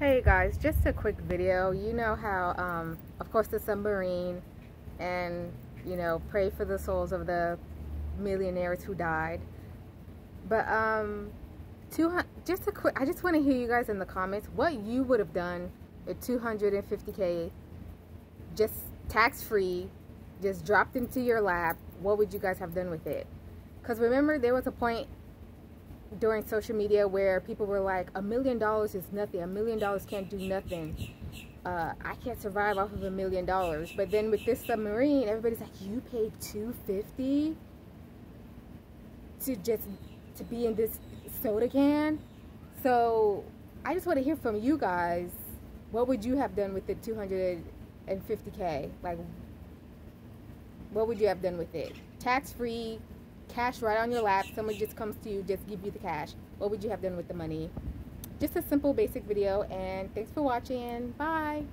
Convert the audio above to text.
Hey guys, just a quick video. You know how, um, of course, the submarine and, you know, pray for the souls of the millionaires who died. But, um, 200, just a quick, I just want to hear you guys in the comments what you would have done with 250K just tax free, just dropped into your lap. What would you guys have done with it? Because remember, there was a point during social media where people were like, a million dollars is nothing. A million dollars can't do nothing. Uh, I can't survive off of a million dollars. But then with this submarine, everybody's like, you paid 250 to just to be in this soda can. So I just want to hear from you guys. What would you have done with the 250k? Like, what would you have done with it? Tax free, cash right on your lap. Someone just comes to you, just give you the cash. What would you have done with the money? Just a simple basic video and thanks for watching. Bye.